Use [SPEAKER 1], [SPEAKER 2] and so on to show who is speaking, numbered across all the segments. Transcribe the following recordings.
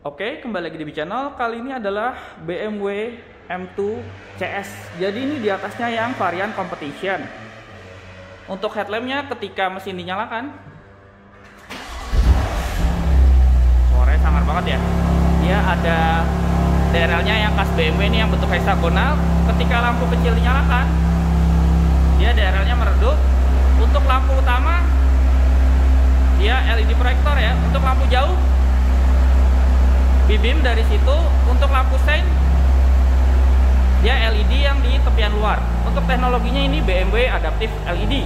[SPEAKER 1] Oke, kembali lagi di Channel. Kali ini adalah BMW M2 CS. Jadi ini di atasnya yang varian competition. Untuk headlampnya ketika mesin dinyalakan, suaranya sangar banget ya. Dia ada DRL-nya yang khas BMW ini yang bentuk hexagonal. Ketika lampu kecil dinyalakan, dia DRL-nya meredup. Untuk lampu utama, dia LED proyektor ya. Untuk lampu jauh, bibim dari situ untuk lampu sein dia LED yang di tepian luar. Untuk teknologinya ini BMW adaptif LED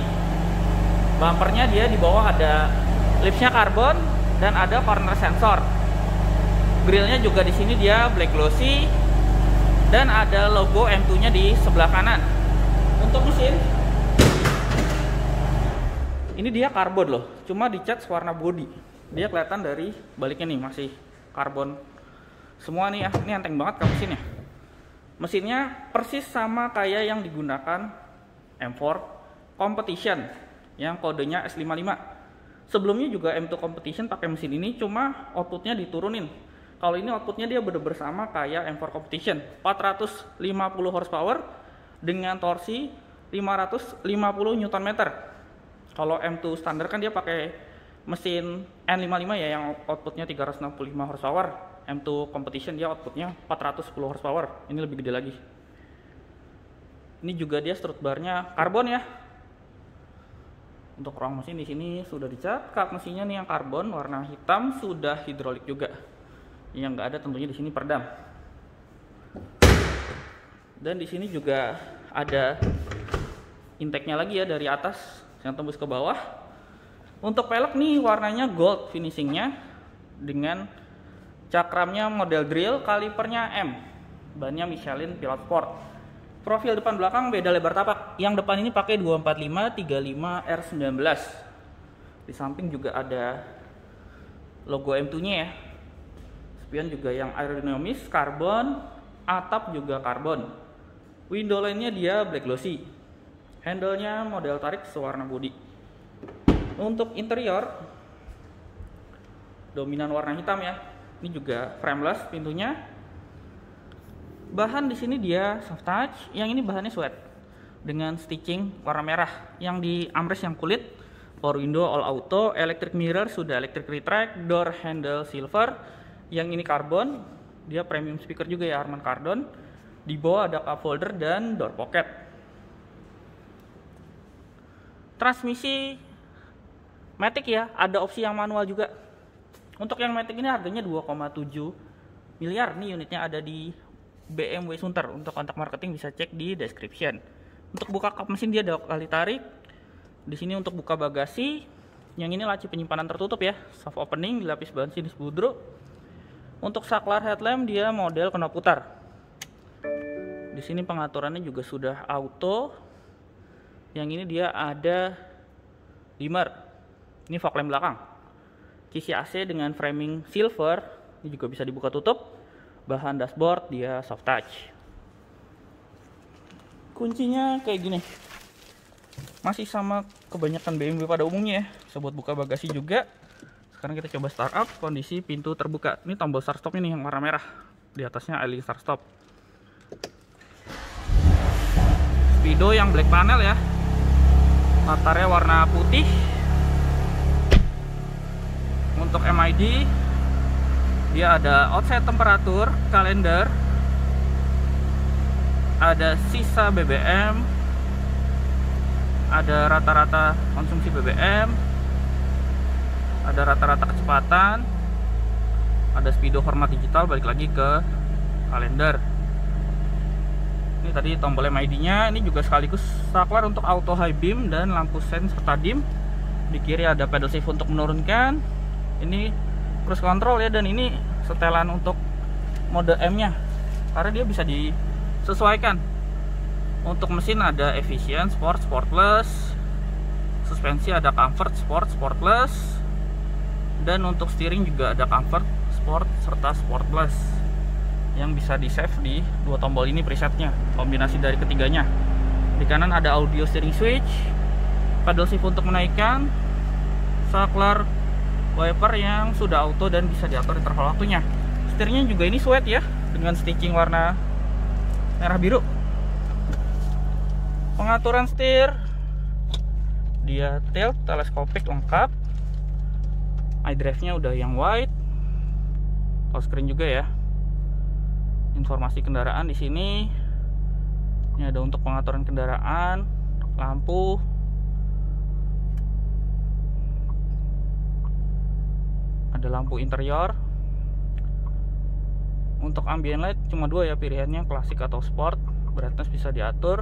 [SPEAKER 1] bumpernya dia di bawah ada lipsnya karbon dan ada corner sensor. Grillnya juga di sini dia black glossy dan ada logo M2 nya di sebelah kanan. Untuk mesin ini dia karbon loh cuma dicat warna body. Dia kelihatan dari baliknya nih masih karbon semua nih ya ini enteng banget kan mesinnya mesinnya persis sama kayak yang digunakan M4 Competition yang kodenya S55 sebelumnya juga M2 Competition pakai mesin ini cuma outputnya diturunin. Kalau ini outputnya dia bener-bener sama kayak M4 Competition. 450 horsepower dengan torsi 550 Nm kalau M2 standar kan dia pakai mesin N55 ya yang outputnya 365 horsepower M2 competition dia outputnya 410 horsepower. Ini lebih gede lagi. Ini juga dia strut barnya karbon ya. Untuk ruang mesin di sini sudah dicat kap mesinnya nih yang karbon warna hitam sudah hidrolik juga. Yang nggak ada tentunya di sini perdam. Dan di sini juga ada intake-nya lagi ya dari atas yang tembus ke bawah. Untuk pelek nih warnanya gold finishingnya dengan Cakramnya model drill, kalipernya M. Bannya Michelin Pilot Sport. Profil depan belakang beda lebar tapak. Yang depan ini pakai 245 35 R19. Di samping juga ada logo M2-nya ya. Spion juga yang aerodinamis, karbon, atap juga karbon. Window line-nya dia black glossy. Handle-nya model tarik sewarna body. Untuk interior dominan warna hitam ya ini juga frameless pintunya. Bahan di sini dia soft touch yang ini bahannya sweat. Dengan stitching warna merah. Yang di armrest yang kulit power window all auto electric mirror sudah electric retract door handle silver. Yang ini karbon dia premium speaker juga ya Harman Kardon. Di bawah ada cup holder dan door pocket. Transmisi Matic ya ada opsi yang manual juga untuk yang Matic ini harganya 2,7 miliar nih unitnya ada di BMW Sunter. Untuk kontak marketing bisa cek di description. Untuk buka kap mesin dia ada kali tarik. Di sini untuk buka bagasi, yang ini laci penyimpanan tertutup ya, soft opening, dilapis bahan sinis budro. Untuk saklar headlamp dia model kena putar. Di sini pengaturannya juga sudah auto. Yang ini dia ada dimmer. Ini fog lamp belakang. Kisi AC dengan framing silver. Ini juga bisa dibuka tutup. Bahan dashboard dia soft touch. Kuncinya kayak gini. Masih sama kebanyakan BMW pada umumnya ya. Bisa buat buka bagasi juga. Sekarang kita coba start up kondisi pintu terbuka. Ini tombol start stop ini yang warna merah. Di atasnya LED start stop speedo yang black panel ya. Latarnya warna putih untuk MID dia ada outside temperatur kalender ada sisa BBM ada rata-rata konsumsi BBM ada rata-rata kecepatan ada speedo format digital balik lagi ke kalender. Ini tadi tombol MID nya ini juga sekaligus saklar untuk auto high beam dan lampu sen serta dim. Di kiri ada pedal shift untuk menurunkan ini cruise control ya dan ini setelan untuk mode M nya. Karena dia bisa disesuaikan. Untuk mesin ada efisien sport sportless. Suspensi ada comfort sport sportless. Dan untuk steering juga ada comfort sport serta sportless. Yang bisa di save di dua tombol ini presetnya kombinasi dari ketiganya. Di kanan ada audio steering switch pedal shift untuk menaikkan saklar wiper yang sudah auto dan bisa diatur interval waktunya. Setirnya juga ini sweat ya dengan stitching warna merah biru. Pengaturan setir. Dia tilt teleskopik lengkap. iDrive nya udah yang white. Touchscreen juga ya. Informasi kendaraan di sini. Ini ada untuk pengaturan kendaraan lampu ada lampu interior. Untuk ambient light cuma dua ya pilihannya klasik atau sport. Brightness bisa diatur.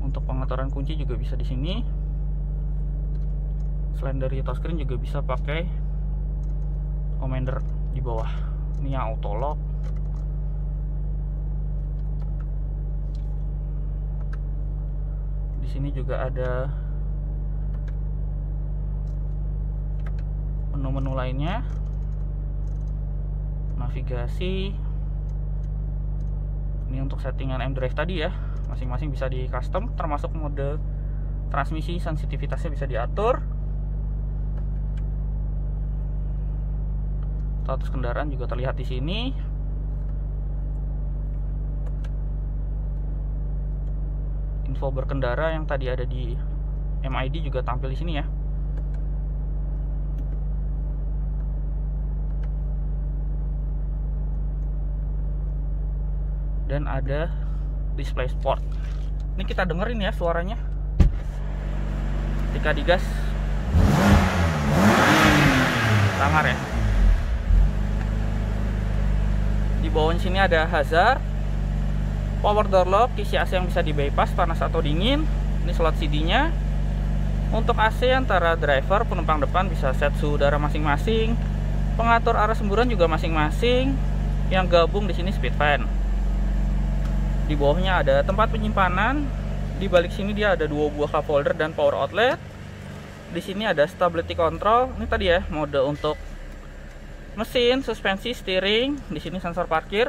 [SPEAKER 1] Untuk pengaturan kunci juga bisa di sini. Selain dari touchscreen juga bisa pakai commander di bawah. Ini yang auto lock. Di sini juga ada menu-menu lainnya. Navigasi. Ini untuk settingan M drive tadi ya. Masing-masing bisa di custom termasuk mode transmisi sensitivitasnya bisa diatur. Status kendaraan juga terlihat di sini. Info berkendara yang tadi ada di MID juga tampil di sini ya dan ada display sport. Ini kita dengerin ya suaranya. Ketika digas. Sangar ya. Di bawah sini ada hazard power door lock isi AC yang bisa di bypass panas atau dingin. Ini slot CD nya untuk AC antara driver penumpang depan bisa set suhu udara masing-masing. Pengatur arah semburan juga masing-masing. Yang gabung di sini speed fan di bawahnya ada tempat penyimpanan. Di balik sini dia ada dua buah cup holder dan power outlet. Di sini ada stability control. Ini tadi ya mode untuk mesin suspensi steering. Di sini sensor parkir.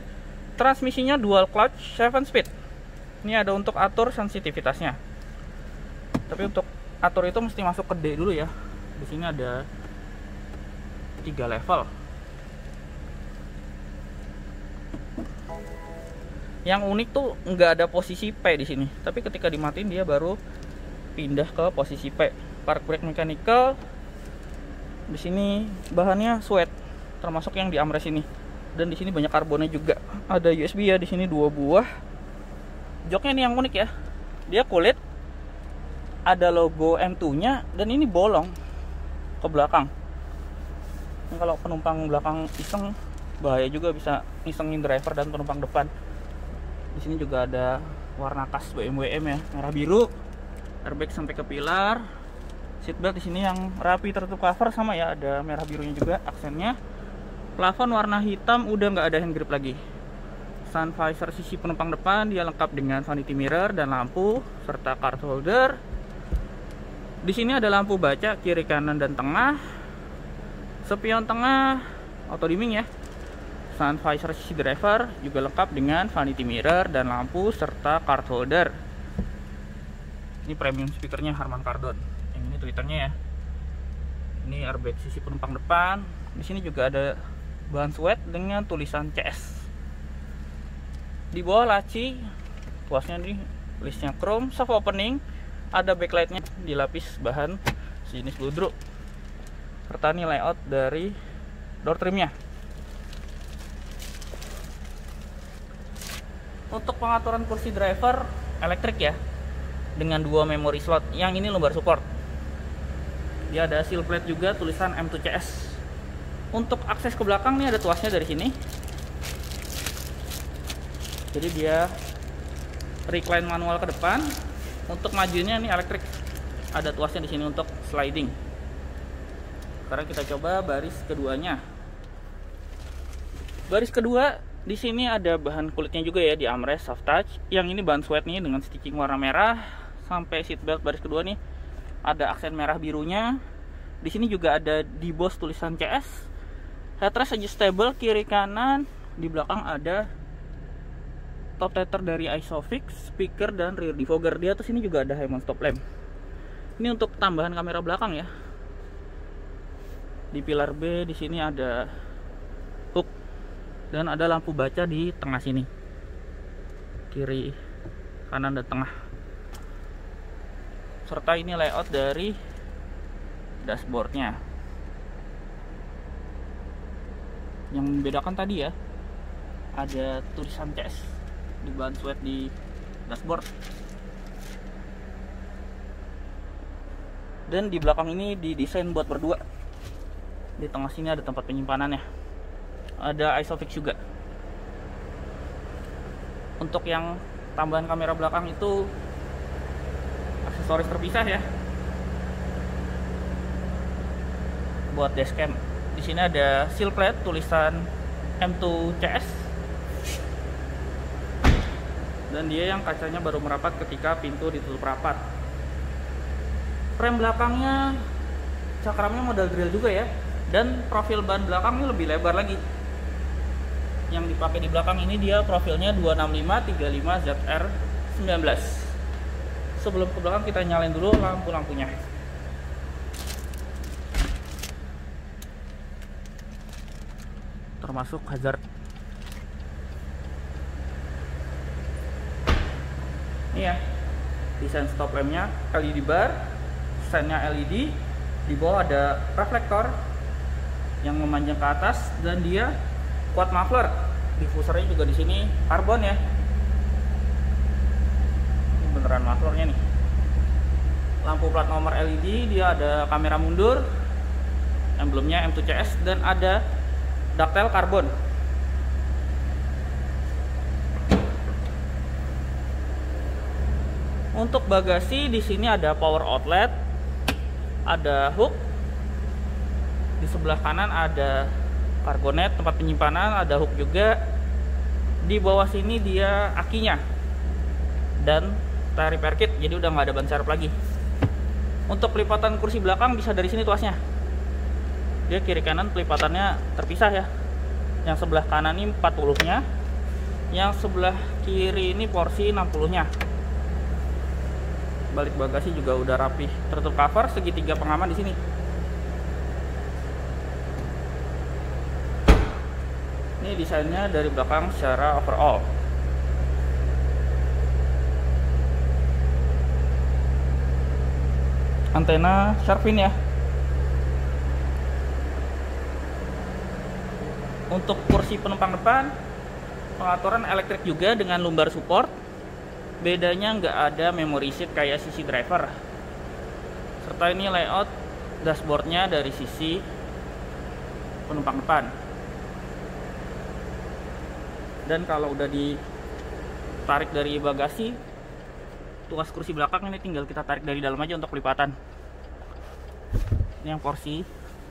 [SPEAKER 1] Transmisinya dual clutch 7 speed. Ini ada untuk atur sensitivitasnya. Tapi untuk atur itu mesti masuk ke D dulu ya. Di sini ada tiga level yang unik tuh nggak ada posisi P di sini. Tapi ketika dimatiin dia baru pindah ke posisi P. Park brake mechanical di sini bahannya sweat termasuk yang di armrest ini. Dan di sini banyak karbonnya juga. Ada USB ya di sini dua buah. Joknya ini yang unik ya. Dia kulit ada logo M2 nya dan ini bolong ke belakang. Kalau penumpang belakang iseng bahaya juga bisa isengin driver dan penumpang depan di sini juga ada warna khas BMW M ya merah biru airbag sampai ke pilar seatbelt di sini yang rapi tertutup cover sama ya ada merah birunya juga aksennya. Plafon warna hitam udah nggak ada hand grip lagi. Sun visor sisi penumpang depan dia lengkap dengan vanity mirror dan lampu serta card holder. Di sini ada lampu baca kiri kanan dan tengah. Spion tengah auto dimming ya sun visor sisi driver juga lengkap dengan vanity mirror dan lampu serta card holder. Ini premium speakernya Harman Kardon. Yang ini twitternya ya. Ini airbag sisi penumpang depan. Di sini juga ada bahan sweat dengan tulisan CS di bawah laci puasnya nih tulisnya chrome soft opening ada backlightnya dilapis bahan sejenis bludru serta ini layout dari door trimnya untuk pengaturan kursi driver elektrik ya. Dengan dua memory slot. Yang ini lumbar support. Dia ada seal plate juga tulisan M2CS untuk akses ke belakang nih ada tuasnya dari sini. Jadi dia recline manual ke depan. Untuk majunya nih elektrik. Ada tuasnya di sini untuk sliding. Sekarang kita coba baris keduanya. Baris kedua di sini ada bahan kulitnya juga ya di armrest soft touch. Yang ini bahan sweat nih dengan stitching warna merah sampai seat belt baris kedua nih ada aksen merah birunya. Di sini juga ada di bos tulisan CS. Headrest adjustable kiri kanan. Di belakang ada top tether dari Isofix, speaker dan rear defogger. Di atas ini juga ada High stop lamp. Ini untuk tambahan kamera belakang ya. di pilar B di sini ada dan ada lampu baca di tengah sini. Kiri kanan dan tengah. Serta ini layout dari dashboardnya. Yang membedakan tadi ya ada tulisan CS di bahan sweat di dashboard. Dan di belakang ini didesain buat berdua. Di tengah sini ada tempat penyimpanannya ada isofix juga. Untuk yang tambahan kamera belakang itu aksesoris terpisah ya. Buat dashcam. Di sini ada seal plate tulisan M2 CS dan dia yang kacanya baru merapat ketika pintu ditutup rapat. Frame belakangnya cakramnya model grill juga ya. Dan profil ban belakangnya lebih lebar lagi yang dipakai di belakang ini dia profilnya 265 35 ZR 19 sebelum ke belakang kita nyalain dulu lampu-lampunya. Termasuk hazard. Ini ya desain stop lampnya LED bar standnya LED di bawah ada reflektor yang memanjang ke atas dan dia kuat muffler. Diffusernya juga di sini. Karbon ya. Ini beneran mufflernya nih. Lampu plat nomor LED dia ada kamera mundur. Emblemnya M2CS dan ada ductile karbon untuk bagasi di sini ada power outlet ada hook. Di sebelah kanan ada kargonet tempat penyimpanan ada hook juga. Di bawah sini dia akinya dan tari perkit jadi udah nggak ada ban serep lagi. Untuk pelipatan kursi belakang bisa dari sini tuasnya. Dia kiri kanan pelipatannya terpisah ya. Yang sebelah kanan ini 40 nya yang sebelah kiri ini porsi 60 nya balik bagasi juga udah rapi tertutup cover segitiga pengaman di sini ini desainnya dari belakang secara overall. Antena sharpin ya. Untuk kursi penumpang depan pengaturan elektrik juga dengan lumbar support. Bedanya nggak ada memory seat kayak sisi driver. Serta ini layout dashboardnya dari sisi penumpang depan dan kalau udah ditarik dari bagasi tuas kursi belakang ini tinggal kita tarik dari dalam aja untuk pelipatan. Ini yang porsi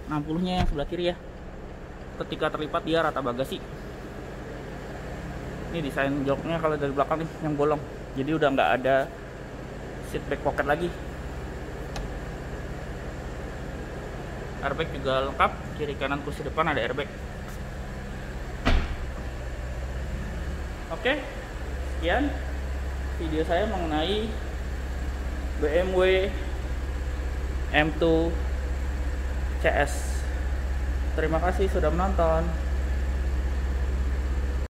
[SPEAKER 1] 60 nya yang sebelah kiri ya. Ketika terlipat dia rata bagasi. Ini desain joknya kalau dari belakang nih yang bolong. Jadi udah nggak ada seat back pocket lagi. Airbag juga lengkap. Kiri kanan kursi depan ada airbag oke sekian video saya mengenai BMW M2 CS terima kasih sudah menonton